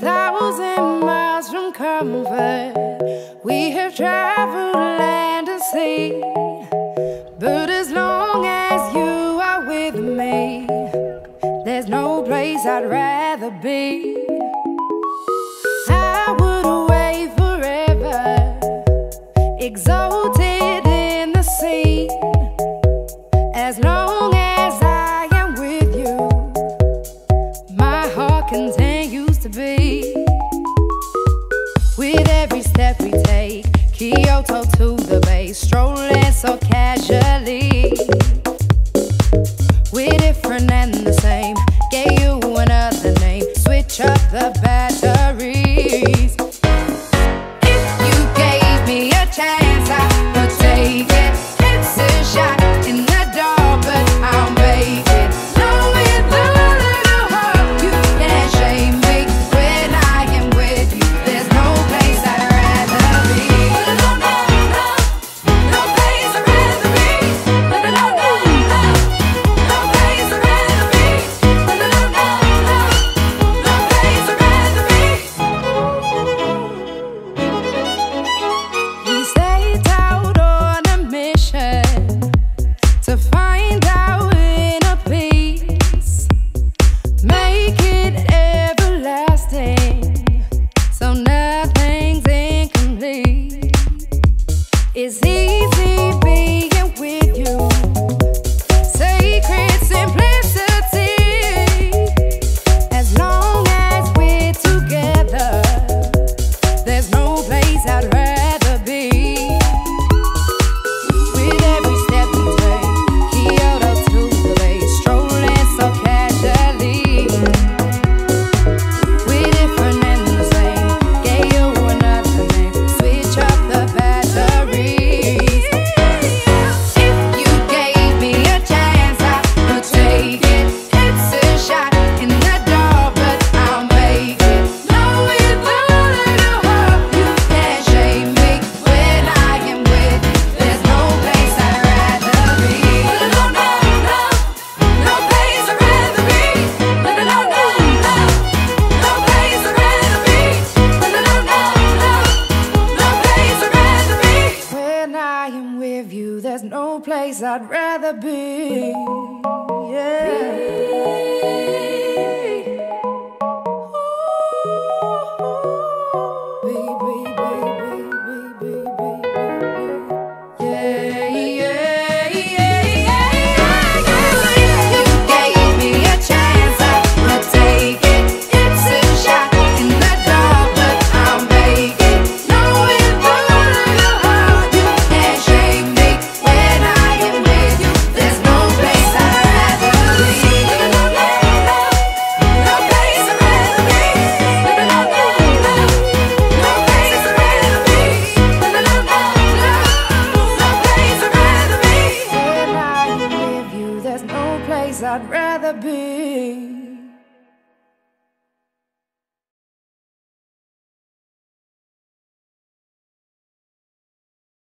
thousand miles from comfort. We have traveled land and sea. But as long as you are with me, there's no place I'd rather be. I would forever, exalted in the sea. to the bass, strolling so casually. We're different and the same. You another name. Switch up the bag. place I'd rather be. Yeah. I'd rather be.